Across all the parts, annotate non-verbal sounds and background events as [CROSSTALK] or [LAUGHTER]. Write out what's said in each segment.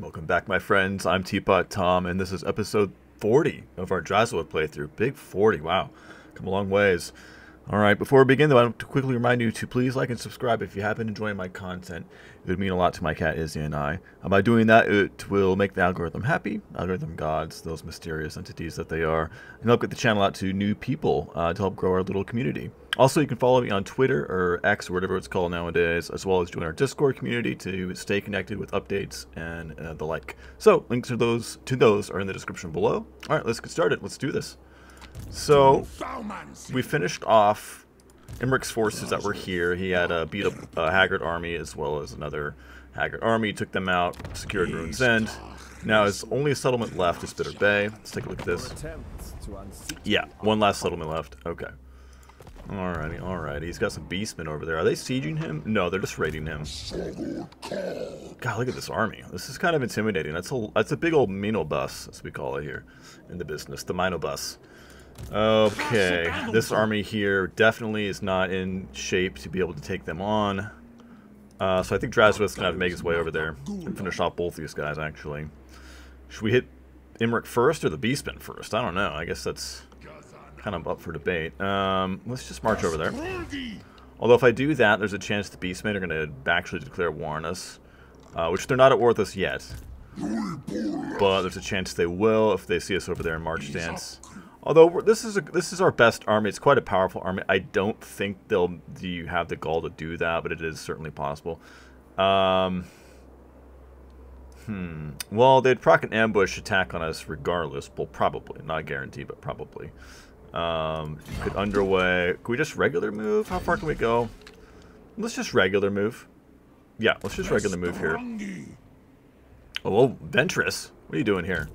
Welcome back, my friends. I'm Teapot Tom, and this is episode 40 of our Drazhoath playthrough. Big 40, wow. Come a long ways. Alright, before we begin, though, I want to quickly remind you to please like and subscribe if you have been enjoying my content. It would mean a lot to my cat Izzy and I. And by doing that, it will make the algorithm happy, algorithm gods, those mysterious entities that they are, and help get the channel out to new people uh, to help grow our little community. Also, you can follow me on Twitter or X or whatever it's called nowadays, as well as join our Discord community to stay connected with updates and uh, the like. So, links to those to those are in the description below. All right, let's get started. Let's do this. So, we finished off Imrik's forces that were here. He had uh, beat up a Haggard army as well as another Haggard army, took them out, secured Ruin's End. Now his only a settlement left is Bitter Bay. Let's take a look at this. Yeah, one last settlement left. Okay. Alrighty, alrighty. He's got some beastmen over there. Are they sieging him? No, they're just raiding him. God, look at this army. This is kind of intimidating. That's a that's a big old Mino bus, as we call it here in the business. The Mino bus. Okay, this army here definitely is not in shape to be able to take them on. Uh, so I think Drazhoath's going to have to make his way over there and finish off both these guys, actually. Should we hit Imrik first or the Beastmen first? I don't know. I guess that's kind of up for debate. Um, let's just march over there. Although if I do that, there's a chance the Beastmen are going to actually declare war on us. Uh, which they're not at war with us yet. But there's a chance they will if they see us over there in March Dance. Although this is a, this is our best army, it's quite a powerful army. I don't think they'll do you have the gall to do that, but it is certainly possible. Um, hmm. Well, they'd proc an ambush attack on us regardless. Well, probably not guaranteed, but probably. Um, could underway. Could we just regular move? How far can we go? Let's just regular move. Yeah, let's just regular move here. Oh, Ventress, what are you doing here?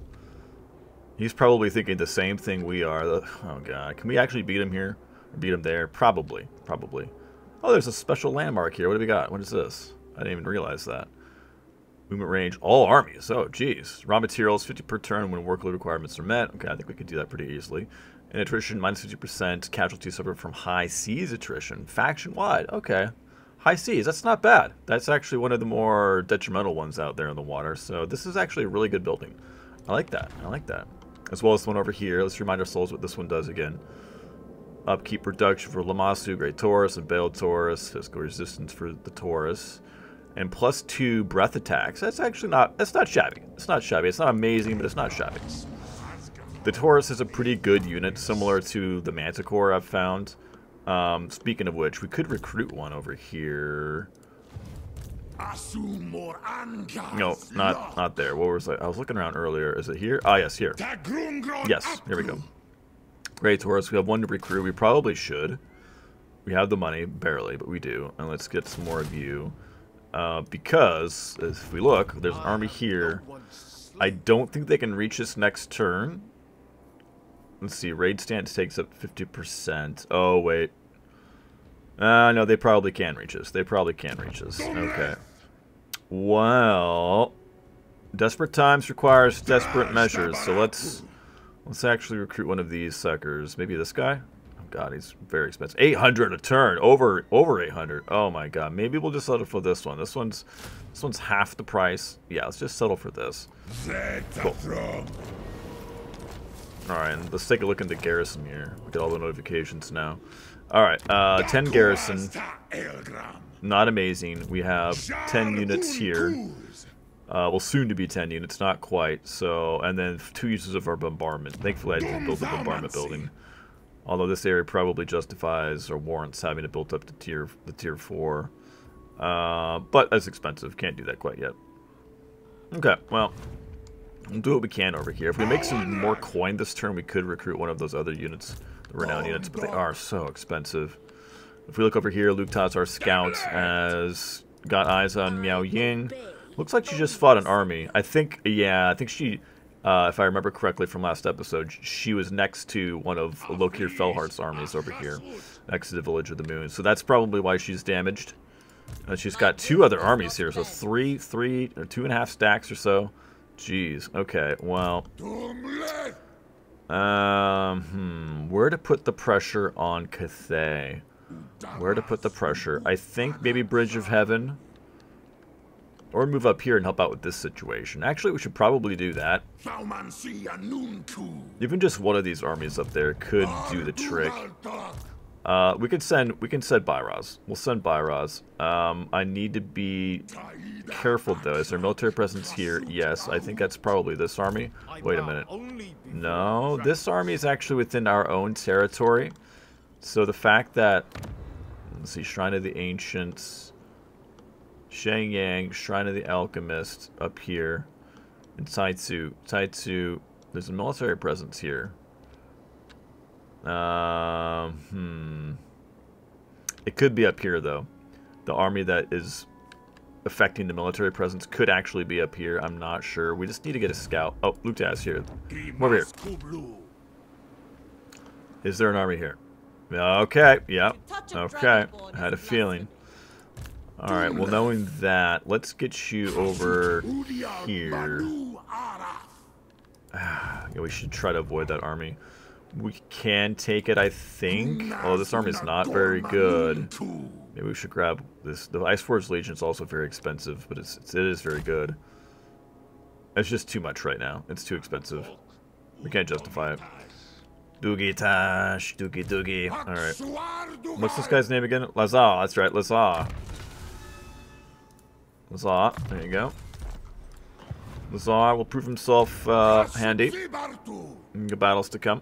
He's probably thinking the same thing we are. Oh god, can we actually beat him here? Or beat him there? Probably, probably. Oh, there's a special landmark here. What do we got? What is this? I didn't even realize that. Movement range, all armies. Oh, geez. Raw materials, 50 per turn when workload requirements are met. Okay, I think we could do that pretty easily. And attrition, minus 50%. Casualties suffer from high seas attrition. Faction-wide. Okay. High seas, that's not bad. That's actually one of the more detrimental ones out there in the water. So this is actually a really good building. I like that. I like that. As well as the one over here. Let's remind ourselves what this one does again. Upkeep reduction for Lammasu, Great Taurus, and Bale Taurus. Physical resistance for the Taurus. And plus two breath attacks. That's actually not, that's not shabby. It's not shabby. It's not amazing, but it's not shabby. The Taurus is a pretty good unit, similar to the Manticore I've found. Um, speaking of which, we could recruit one over here. No, not not there. What was I? I was looking around earlier. Is it here? Ah, yes, here. Yes, here we go. Great Taurus. We have one to recruit. We probably should. We have the money, barely, but we do. And let's get some more of you. Uh, because, if we look, there's an army here. I don't think they can reach us next turn. Let's see, raid stance takes up 50%. Oh, wait. Uh, no, they probably can reach us. They probably can reach us. Okay. Well, desperate times requires desperate measures. So let's let's actually recruit one of these suckers. Maybe this guy. Oh god, he's very expensive. 800 a turn. Over over 800. Oh my god. Maybe we'll just settle for this one. This one's this one's half the price. Yeah, let's just settle for this. Cool. Alright, let's take a look into Garrison here. We get all the notifications now. Alright, uh, 10 Garrison. Not amazing. We have 10 units here. Uh, well, soon to be 10 units, not quite. So, and then two uses of our bombardment. Thankfully, I didn't build the bombardment building. Although this area probably justifies or warrants having it built up to tier the tier 4. Uh, but that's expensive. Can't do that quite yet. Okay, well, We'll do what we can over here. If we make some more coin this turn, we could recruit one of those other units, the renowned units, but they are so expensive. If we look over here, Luke Taz, our scout, has got eyes on Miao Ying. Looks like she just fought an army. I think, yeah, I think she, uh, if I remember correctly from last episode, she was next to one of Lokhir Fellheart's armies over here, next to the Village of the Moon. So that's probably why she's damaged. Uh, she's got two other armies here, so three, three, or two and a half stacks or so. Jeez. Okay. Well. Um. Hmm. Where to put the pressure on Cathay? Where to put the pressure? I think maybe Bridge of Heaven. Or move up here and help out with this situation. Actually, we should probably do that. Even just one of these armies up there could do the trick. Uh, we could send, we can send Byros. We'll send Byros. Um, I need to be careful though. Is there military presence here? Yes, I think that's probably this army. Wait a minute. No, this army is actually within our own territory. So the fact that, let's see, Shrine of the Ancients, Shang Yang, Shrine of the Alchemist up here, and Taitsu. Taitsu, there's a military presence here. Um, hmm. It could be up here, though. The army that is affecting the military presence could actually be up here. I'm not sure. We just need to get a scout. Oh, Lutaz here. over here. Is there an army here? Okay, yep. Okay, I had a feeling. Alright, well knowing that, let's get you over here. Ah, yeah, we should try to avoid that army. We can take it, I think. Oh, this army is not very good. Maybe we should grab this. The Ice Forge Legion is also very expensive, but it's, it's, it is very good. It's just too much right now. It's too expensive. We can't justify it. Doogie Tash, Doogie Doogie. Alright. What's this guy's name again? Lazar, that's right, Lazar. Lazar, there you go. Lazar will prove himself uh, handy in the battles to come.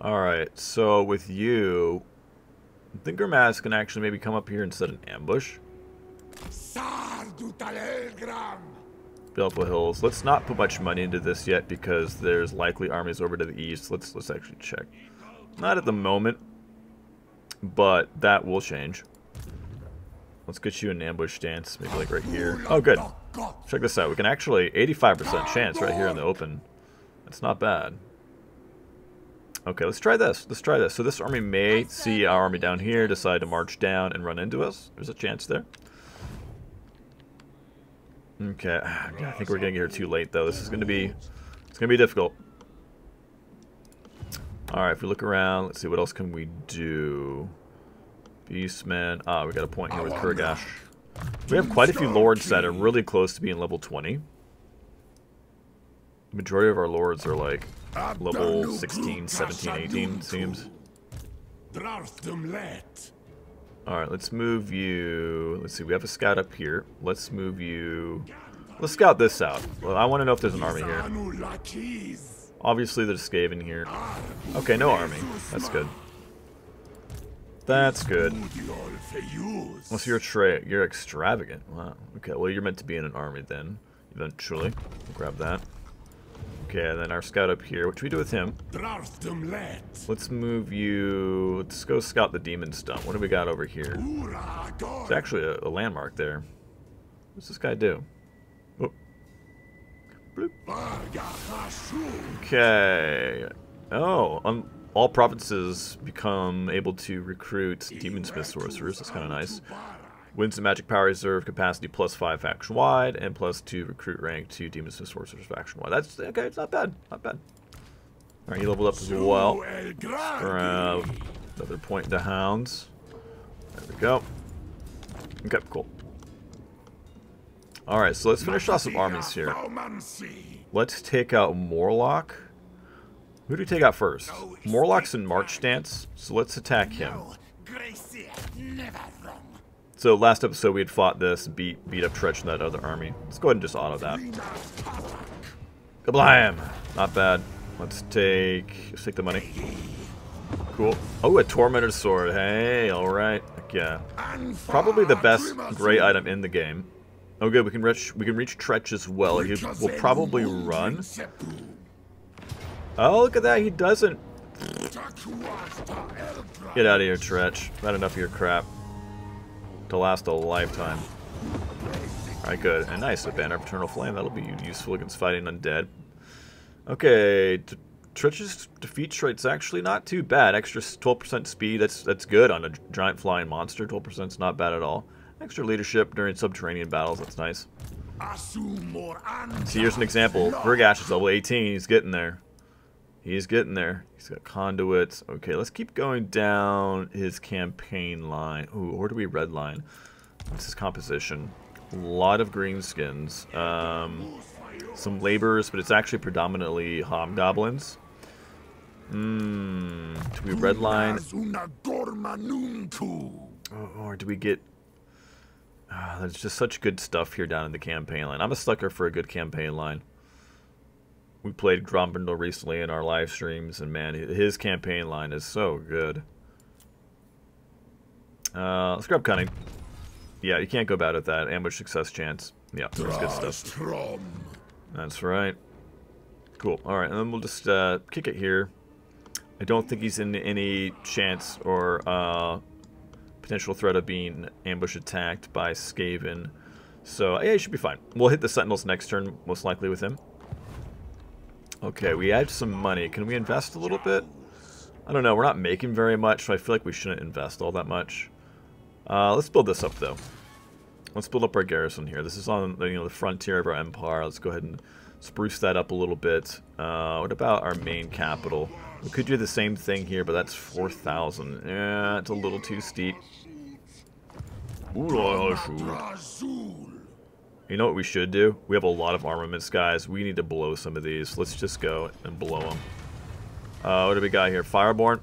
Alright, so with you, I think Gurmaz can actually maybe come up here and set an ambush. Belpo Hills. Let's not put much money into this yet because there's likely armies over to the east. Let's let's actually check. Not at the moment, but that will change. Let's get you an ambush stance, maybe like right here. Oh, good. Check this out. We can actually 85% chance right here in the open. That's not bad. Okay, let's try this. Let's try this. So this army may see our army down here, decide to march down and run into us. There's a chance there. Okay, [SIGHS] I think we're getting here too late though. This is to be, it's to be difficult. All right, if we look around, let's see what else can we do. Beastman. Ah, we got a point here with Kurgash. We have quite a few lords that are really close to being level 20. The majority of our lords are like level 16, 17, 18, seems. Alright, let's move you... Let's see, we have a scout up here. Let's move you... Let's scout this out. Well, I want to know if there's an army here. Obviously, there's Skaven here. Okay, no army. That's good. That's good. Unless you're tra you're extravagant. Wow. Okay, well, you're meant to be in an army then, eventually. We'll grab that. Okay, and then our scout up here. What should we do with him? Let's move you... Let's go scout the demon stump. What do we got over here? It's actually a, a landmark there. What's this guy do? Oh. Okay. Oh, um, all provinces become able to recruit demon smith sorcerers. That's kind of nice. Wins the magic power reserve capacity plus 5 faction wide and plus 2 recruit rank to Demon Smith Sorcerers faction wide. That's okay, it's not bad. Not bad. Alright, he leveled up as well. Grab another point to hounds. There we go. Okay, cool. Alright, so let's finish off some armies here. Let's take out Morlock. Who do we take out first? Morlock's in March stance, so let's attack him. So last episode we had fought this, beat beat up Tretch and that other army. Let's go ahead and just auto that. Kablam! Not bad. Let's take let's take the money. Cool. Oh, a Tormented Sword. Hey, alright. Yeah. Probably the best gray item in the game. Oh good, we can reach we can reach Tretch as well. He will probably run. Oh look at that, he doesn't Get out of here, Tretch. Not enough of your crap to last a lifetime. Alright, good. And nice, a Banner of Eternal Flame. That'll be useful against fighting undead. Okay, Tretch's defeat rate's actually not too bad. Extra 12% speed, that's that's good on a giant flying monster. 12% is not bad at all. Extra leadership during subterranean battles, that's nice. See, here's an example. Burgash is level 18, he's getting there. He's getting there. He's got conduits. Okay, let's keep going down his campaign line. Ooh, or do we red line? What's his composition? A lot of greenskins. Um, some laborers, but it's actually predominantly hobgoblins. Hmm. Do we redline? Or, or do we get... Uh, there's just such good stuff here down in the campaign line. I'm a sucker for a good campaign line. We played Grombrindal recently in our live streams, and man, his campaign line is so good. Uh, let's Cunning. Yeah, you can't go bad at that. Ambush success chance. Yeah, that's good stuff. That's right. Cool. Alright, and then we'll just uh, kick it here. I don't think he's in any chance or uh, potential threat of being ambush attacked by Skaven. So, yeah, he should be fine. We'll hit the Sentinels next turn, most likely with him. Okay, we had some money. Can we invest a little bit? I don't know. We're not making very much, so I feel like we shouldn't invest all that much. Uh, let's build this up, though. Let's build up our garrison here. This is on the, you know, the frontier of our empire. Let's go ahead and spruce that up a little bit. Uh, what about our main capital? We could do the same thing here, but that's 4,000. Yeah, it's a little too steep. You know what we should do? We have a lot of armaments, guys. We need to blow some of these. Let's just go and blow them. Uh, what do we got here? Fireborn.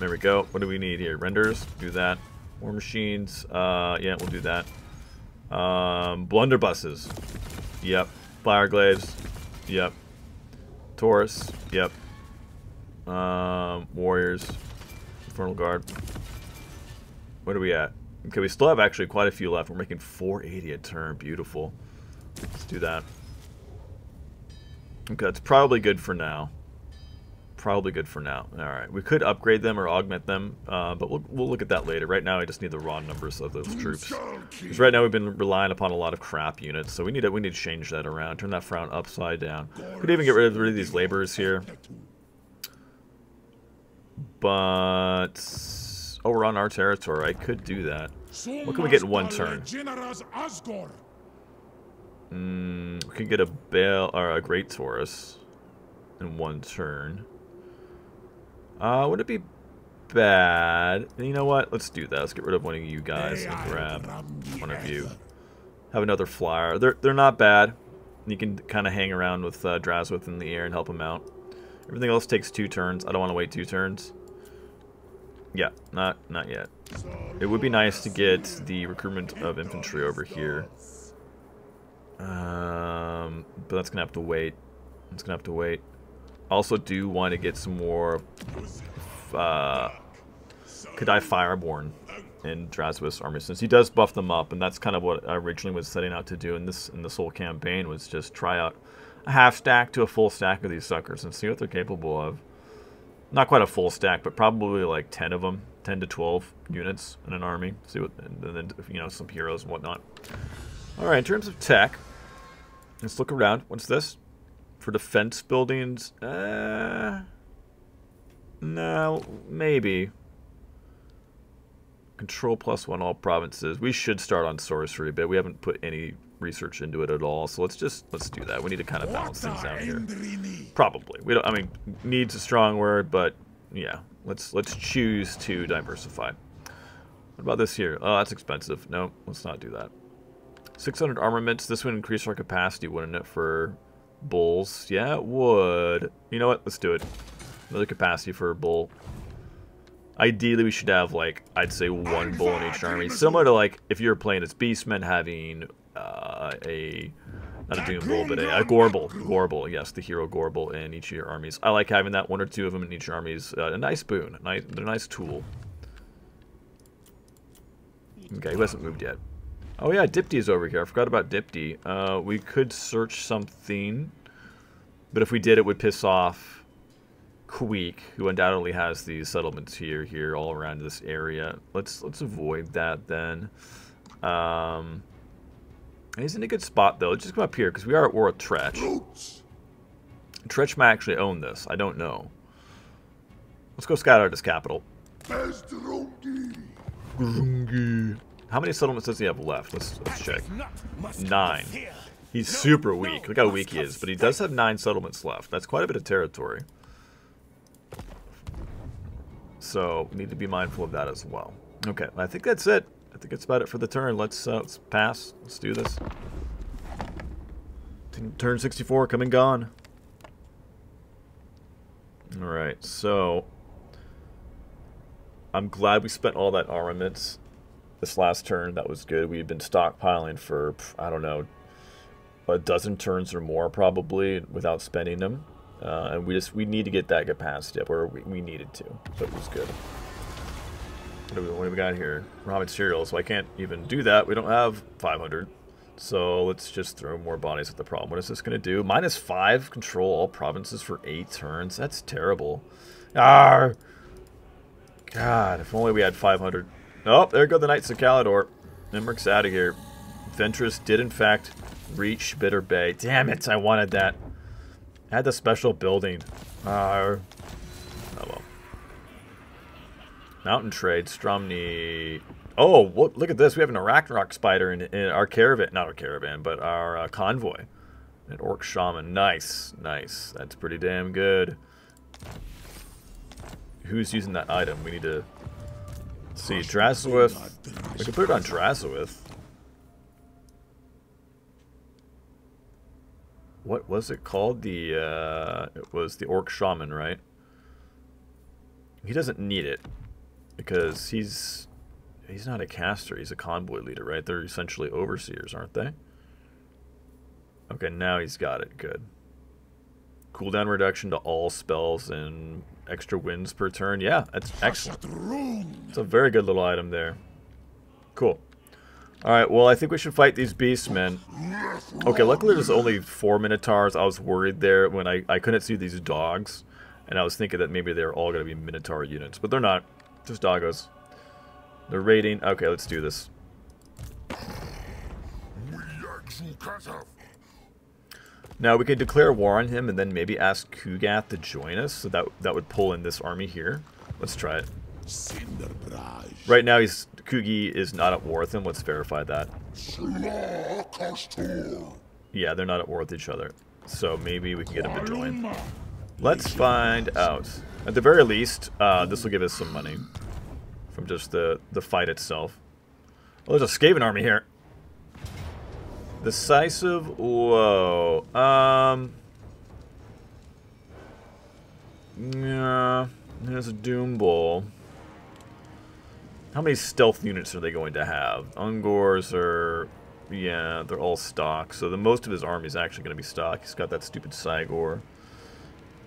There we go. What do we need here? Renders. Do that. War machines. Uh, yeah, we'll do that. Um, blunderbusses. Yep. Fireglaives. Yep. Taurus. Yep. Um, warriors. Infernal Guard. What are we at? Okay, we still have actually quite a few left. We're making 480 a turn. Beautiful. Let's do that. Okay, that's probably good for now. Probably good for now. Alright, we could upgrade them or augment them, uh, but we'll, we'll look at that later. Right now, I just need the raw numbers of those troops. Because right now, we've been relying upon a lot of crap units, so we need to, we need to change that around. Turn that frown upside down. Could even get rid of, rid of these laborers here. But... Oh, we're on our territory. I could do that. What can we get in one turn? Mm, we can get a Bale or a Great Taurus in one turn. Uh, would it be bad? You know what? Let's do that. Let's get rid of one of you guys and grab one of you. Have another flyer. They're they're not bad. You can kind of hang around with uh, Drazhoath in the air and help him out. Everything else takes two turns. I don't want to wait two turns. Yeah, not not yet. It would be nice to get the recruitment of infantry over here. Um, but that's gonna have to wait. It's gonna have to wait. Also, do want to get some more uh, K'daai Fireborn in Drazhoath's army since he does buff them up, and that's kind of what I originally was setting out to do in this in this whole campaign was just try out a half stack to a full stack of these suckers and see what they're capable of. Not quite a full stack, but probably like 10 of them, 10 to 12 units in an army. See what, and then, you know, some heroes and whatnot. All right, in terms of tech, let's look around. What's this? For defense buildings? Uh, no, maybe. Control plus one all provinces. We should start on sorcery, but we haven't put any research into it at all. So let's just let's do that. We need to kind of balance things out here. Probably. We don't. I mean, needs a strong word, but yeah. Let's let's choose to diversify. What about this here? Oh, that's expensive. No, let's not do that. 600 armaments. This would increase our capacity, wouldn't it, for bulls? Yeah, it would. You know what? Let's do it. Another capacity for a bull. Ideally, we should have, like, I'd say one bull in each army. Similar to, like, if you're playing as Beastmen, having uh, a not a Doom Bull, but a, a Gorebull. Gorebull, yes, the hero Gorebull in each of your armies. I like having that one or two of them in each armies. Uh, a nice boon. A nice, a nice tool. Okay, he hasn't moved yet? Oh yeah, is over here. I forgot about Dipty. Uh, we could search something, but if we did, it would piss off Queek, who undoubtedly has these settlements here, here, all around this area. Let's let's avoid that then. Um, He's in a good spot, though. Let's just come up here, because we are at war with Tretch. Tretch might actually own this. I don't know. Let's go scout out his capital. How many settlements does he have left? Let's, let's check. Nine. He's super weak. Look how weak he is. But he does have nine settlements left. That's quite a bit of territory. So, need to be mindful of that as well. Okay, I think that's it. I think that's about it for the turn. Let's, uh, let's pass. Let's do this. Turn 64, come and gone. Alright, so... I'm glad we spent all that armaments this last turn. That was good. We've been stockpiling for, I don't know, a dozen turns or more probably without spending them. Uh, and we just we need to get that capacity up where we, we needed to. So it was good. What do, we, what do we got here? Raw materials. So I can't even do that. We don't have 500. So let's just throw more bodies at the problem. What is this going to do? Minus 5 control all provinces for 8 turns. That's terrible. Ah! God, if only we had 500. Oh, there go the Knights of Caledor. Imrik's out of here. Ventress did, in fact, reach Bitter Bay. Damn it, I wanted that. I had the special building. Well. Mountain Trade, Stromny. Oh, look at this. We have an Arachnarok Spider in, in, our caravan. Not our caravan, but our uh, convoy. An Orc Shaman. Nice, nice. That's pretty damn good. Who's using that item? We need to see. Drazhoath. We can put it on Drazhoath. What was it called? The, uh, it was the Orc Shaman, right? He doesn't need it. Because he's, he's not a caster, he's a convoy leader, right? They're essentially overseers, aren't they? Okay, now he's got it. Good. Cooldown reduction to all spells and extra wins per turn. Yeah, that's excellent. It's a very good little item there. Cool. Alright, well, I think we should fight these beasts, man. Okay, luckily there's only four Minotaurs. I was worried there when I, I couldn't see these dogs. And I was thinking that maybe they're all going to be Minotaur units. But they're not. Just doggos. They're raiding. Okay, let's do this. Now, we could declare war on him and then maybe ask Kugath to join us. So that, that would pull in this army here. Let's try it. Right now, he's Kugi is not at war with him. Let's verify that. Yeah, they're not at war with each other. So maybe we can get him to join. Let's find out. At the very least, uh, this will give us some money from just the, the fight itself. Well, there's a Skaven army here. Decisive, whoa. Um, yeah, there's a Doom Bull. How many stealth units are they going to have? Ungors are, yeah, they're all stock. So the most of his army is actually going to be stock. He's got that stupid Cygor.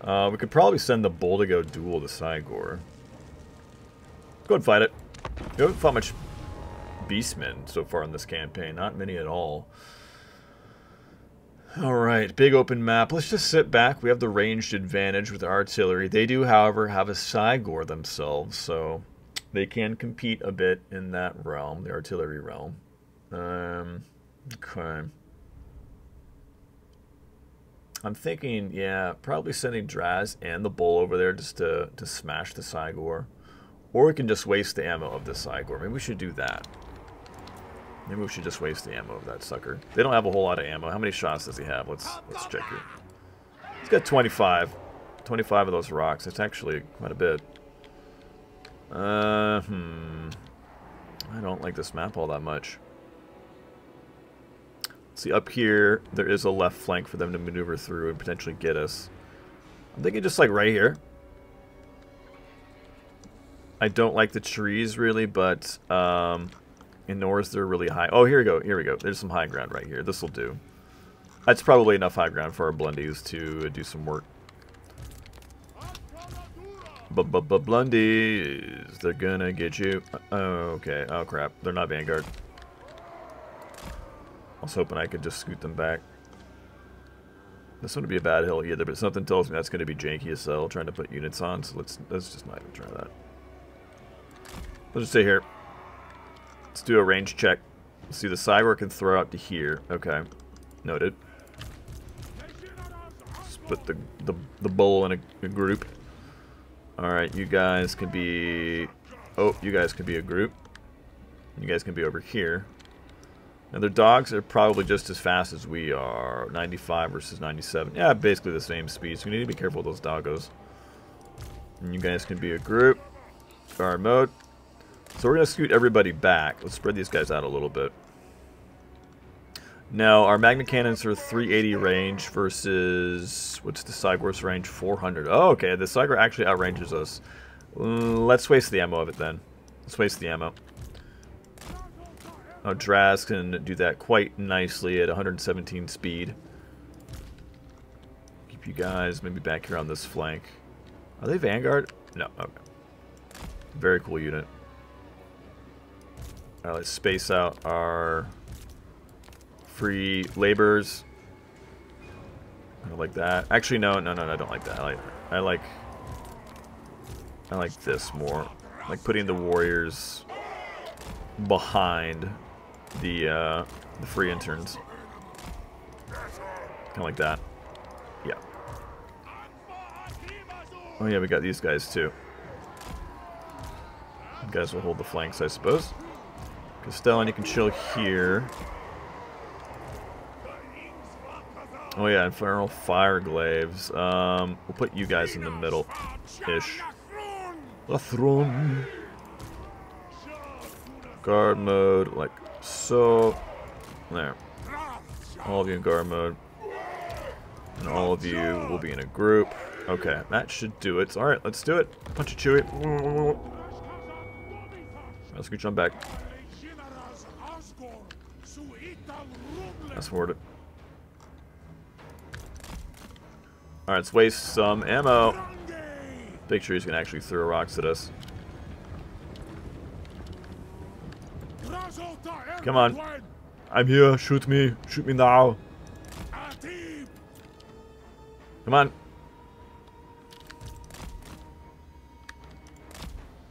Uh, we could probably send the Bull to go duel the Cygor. Go and fight it. We haven't fought much Beastmen so far in this campaign. Not many at all. Alright, big open map. Let's just sit back. We have the ranged advantage with artillery. They do, however, have a Cygor themselves, so they can compete a bit in that realm, the artillery realm. Um, okay. I'm thinking, yeah, probably sending Draz and the Bull over there just to, to smash the Cygor. Or we can just waste the ammo of the Cygor. Maybe we should do that. Maybe we should just waste the ammo of that sucker. They don't have a whole lot of ammo. How many shots does he have? Let's let's check here. He's got 25. 25 of those rocks. It's actually quite a bit. Uh, hmm. I don't like this map all that much. See, up here, there is a left flank for them to maneuver through and potentially get us. I'm thinking just like right here. I don't like the trees really, but um, in north they're really high. Oh, here we go. Here we go. There's some high ground right here. This will do. That's probably enough high ground for our blundies to do some work. But but but blundies, they're gonna get you. Oh, okay. Oh crap, they're not Vanguard. I was hoping I could just scoot them back. This wouldn't be a bad hill either, but something tells me that's going to be janky as hell trying to put units on, so let's let's just not even try that. Let's just stay here. Let's do a range check. Let's see, the Cygor can throw out to here. Okay. Noted. Split the, the, the bull in a, a group. Alright, you guys can be... Oh, you guys can be a group. You guys can be over here. Now, their dogs are probably just as fast as we are. 95 versus 97. Yeah, basically the same speed, so we need to be careful with those doggos. And you guys can be a group. Guard mode. So we're going to scoot everybody back. Let's spread these guys out a little bit. Now, our Magma Cannons are 380 range versus... What's the Cygor's range? 400. Oh, okay. The Cygor actually outranges us. Mm, let's waste the ammo of it then. Let's waste the ammo. Uh, oh, Draz can do that quite nicely at 117 speed. Keep you guys maybe back here on this flank. Are they Vanguard? No, okay. Very cool unit. Alright, let's space out our free laborers. I like that. Actually, no, no, no, no, I don't like that. I like, I like, I like this more. Like putting the warriors behind the uh, the free interns. Kind of like that. Yeah. Oh yeah, we got these guys too. You guys will hold the flanks, I suppose. Castellan, you can chill here. Oh yeah, Infernal Fire Glaives. Um, we'll put you guys in the middle-ish. throne. Guard mode, like so. There. All of you in guard mode. And all of you will be in a group. Okay, that should do it. Alright, let's do it. Punch a Chewy. Let's go jump back. That's forward it. Alright, let's waste some ammo. Big sure he's gonna actually throw rocks at us. Come on. I'm here. Shoot me. Shoot me now. Come on.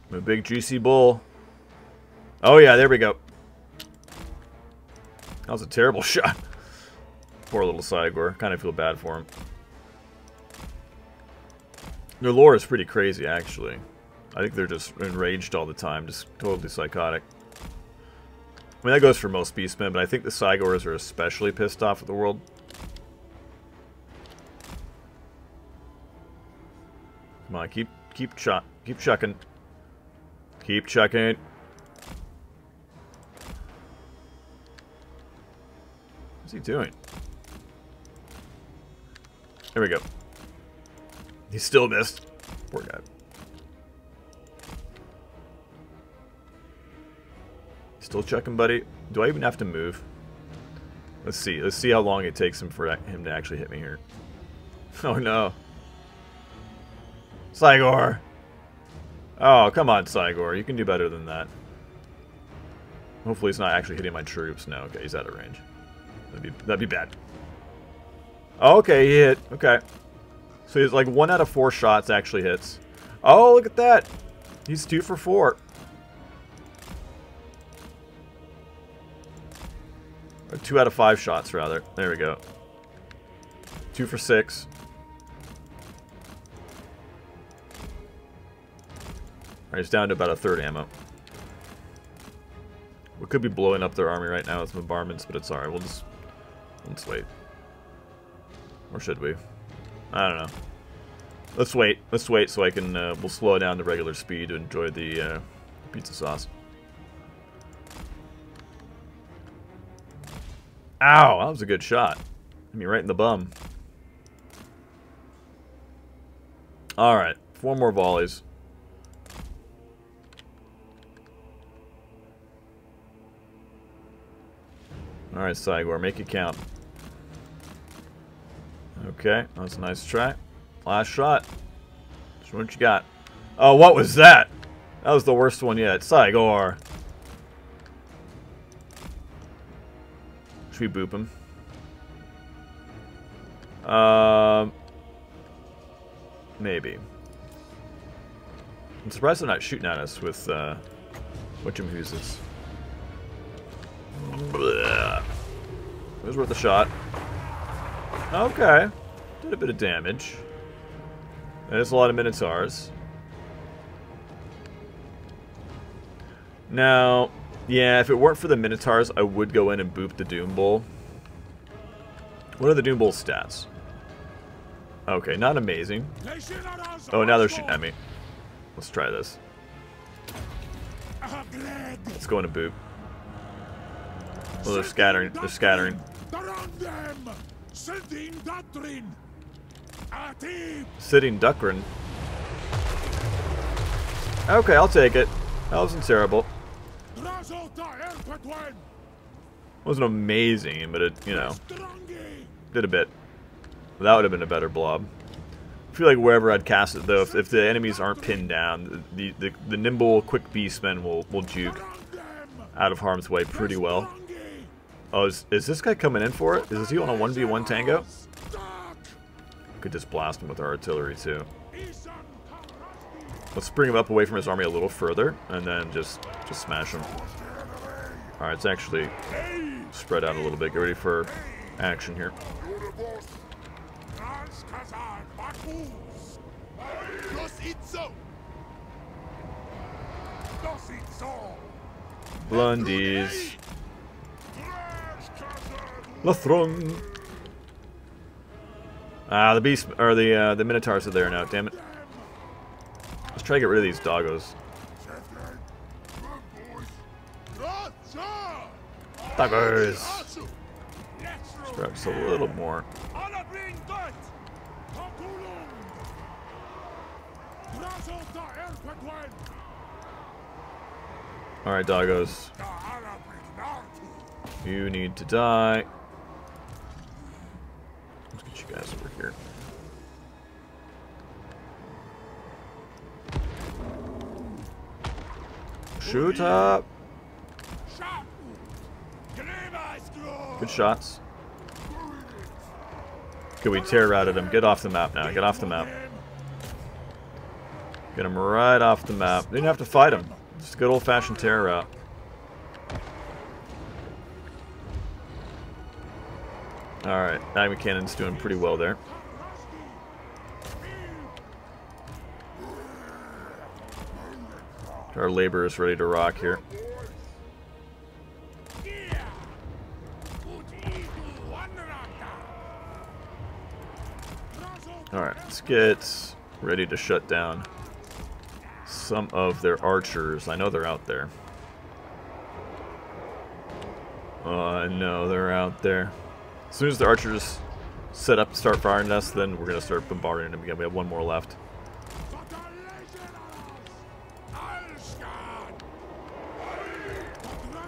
I'm a big juicy bull. Oh yeah, there we go. That was a terrible [LAUGHS] shot. Poor little Cygor. Kind of feel bad for him. Their lore is pretty crazy, actually. I think they're just enraged all the time, just totally psychotic. I mean, that goes for most Beastmen, but I think the Cygors are especially pissed off at the world. Come on, keep keep chuck keep chucking. Keep chucking. What's he doing? There we go. He still missed. Poor guy. Still checking, buddy. Do I even have to move? Let's see. Let's see how long it takes him for him to actually hit me here. [LAUGHS] Oh no. Cygor! Oh, come on, Cygor. You can do better than that. Hopefully he's not actually hitting my troops. No, okay, he's out of range. That'd be, that'd be bad. Oh, okay, he hit. Okay. So he's like one out of four shots actually hits. Oh, look at that. He's two for four. Two out of five shots, rather. There we go. Two for six. Alright, he's down to about a third ammo. We could be blowing up their army right now with bombardments, but it's alright. We'll just... Let's wait. Or should we? I don't know. Let's wait. Let's wait so I can... Uh, we'll slow down to regular speed to enjoy the uh, pizza sauce. Ow, that was a good shot. Hit me right in the bum. Alright, four more volleys. Alright, Cygor, make it count. Okay, that was a nice try. Last shot. What you got. Oh, what was that? That was the worst one yet. Cygor. We boop him? Um, maybe. I'm surprised they're not shooting at us with uh, whatchamhooses. It was worth a shot. Okay. Did a bit of damage. That is a lot of Minotaurs. Now, yeah, if it weren't for the Minotaurs, I would go in and boop the Doom Bull. What are the Doom stats? Okay, not amazing. Oh, now they're shooting at me. Let's try this. Let's go into boot. Well, they're scattering. They're scattering. Sitting Duckrin. Okay, I'll take it. That wasn't terrible. Wasn't amazing, but it, you know, did a bit. That would have been a better blob. I feel like wherever I'd cast it, though, if, if the enemies aren't pinned down, the, the, the nimble, quick beastmen will, will juke out of harm's way pretty well. Oh, is, is this guy coming in for it? Is he on a 1v1 tango? Could just blast him with our artillery, too. Let's bring him up away from his army a little further, and then just, just smash him. Alright, it's actually spread out a little bit. Get ready for action here. Blundies. Lathrung. Ah, the beast or the uh, the minotaurs are there now. Damn it. Try to get rid of these doggos. Doggos. Perhaps a little more. Alright, doggos. You need to die. Let's get you guys over here. Shoot up! Good shots. Good, we tear out routed him. Get off the map now. Get off the map. Get him right off the map. Didn't have to fight him. Just good old-fashioned terror route. Alright, Magma Cannon's doing pretty well there. Our labor is ready to rock here. Alright, let's get ready to shut down some of their archers. I know they're out there. Uh, no, they're out there. As soon as the archers set up to start firing us, then we're going to start bombarding them again. We have one more left.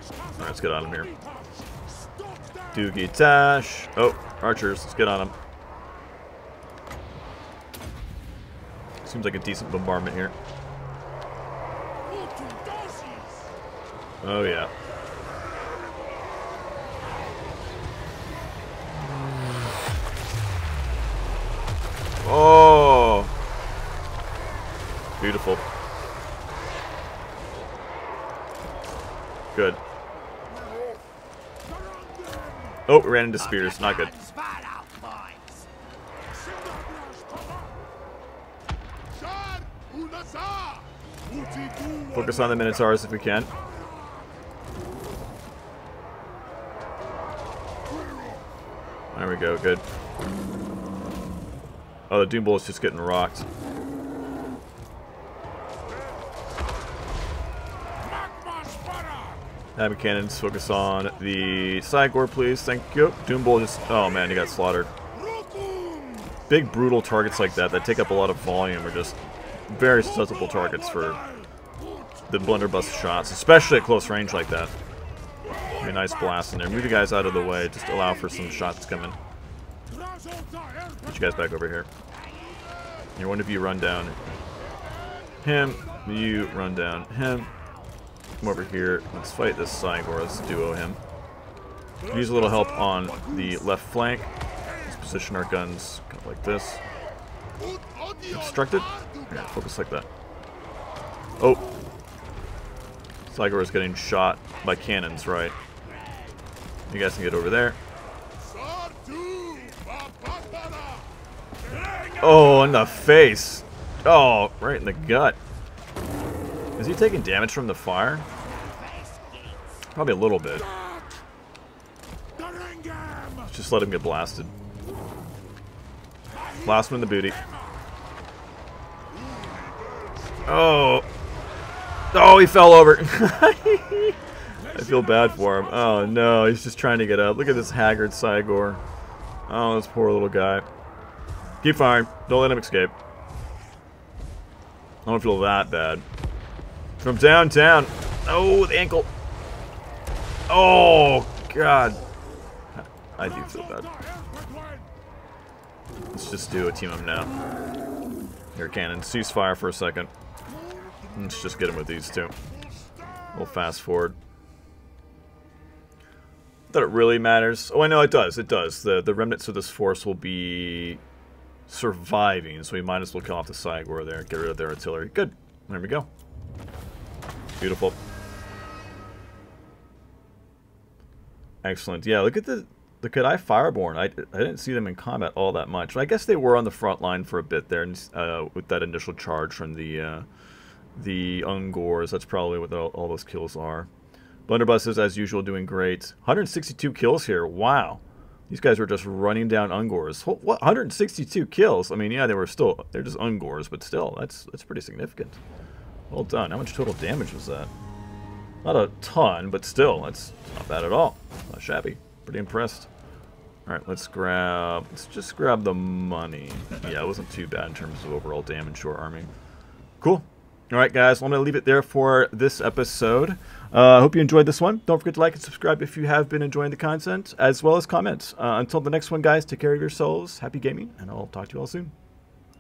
Alright, let's get on him here. Doogie Tash. Oh, archers. Let's get on them. Seems like a decent bombardment here. Oh, yeah. Oh! Beautiful. Good. Oh, ran into spears. Not good. Focus on the Minotaurs if we can. There we go, good. Oh, the Doom is just getting rocked. Heavy cannons, focus on the Cygor, please. Thank you. Doom just... Oh, man, he got slaughtered. Big, brutal targets like that that take up a lot of volume are just very susceptible targets for the blunderbuss shots, especially at close range like that. a nice blast in there. Move you guys out of the way, just allow for some shots coming. Get you guys back over here. Here, one of you run down him. You run down him. Come over here. Let's fight this Cygor. Let's duo him. Use a little help on the left flank. Let's position our guns kind of like this. Obstructed? Yeah, focus like that. Oh! Cygor is getting shot by cannons, right. You guys can get over there. Oh, in the face. Oh, right in the gut. Is he taking damage from the fire? Probably a little bit. Just let him get blasted. Blast him in the booty. Oh. Oh, he fell over. [LAUGHS] I feel bad for him. Oh, no. He's just trying to get up. Look at this haggard Cygor. Oh, this poor little guy. Keep firing. Don't let him escape. I don't feel that bad. From downtown. Oh, the ankle. Oh, God. I do feel bad. Let's just do a team up now. Here, cannon. Cease fire for a second. Let's just get him with these two. We'll fast forward. That it really matters. Oh, I know it does. It does. The the remnants of this force will be surviving, so we might as well kill off the Cygor there. Get rid of their artillery. Good. There we go. Beautiful. Excellent. Yeah, look at the look at K'daai Fireborn. I, I didn't see them in combat all that much. I guess they were on the front line for a bit there uh, with that initial charge from the uh, the Ungors. That's probably what all, all those kills are. Blunderbuss is, as usual, doing great. 162 kills here. Wow. These guys were just running down Ungors. What, 162 kills? I mean, yeah, they were still... They're just Ungors, but still, that's that's pretty significant. Well done. How much total damage was that? Not a ton, but still, that's not bad at all. Not shabby. Pretty impressed. Alright, let's grab... Let's just grab the money. Yeah, it wasn't too bad in terms of overall damage to our army. Cool. Alright, guys, I'm going to leave it there for this episode. I uh, hope you enjoyed this one. Don't forget to like and subscribe if you have been enjoying the content, as well as comment. Uh, until the next one, guys, take care of yourselves. Happy gaming, and I'll talk to you all soon.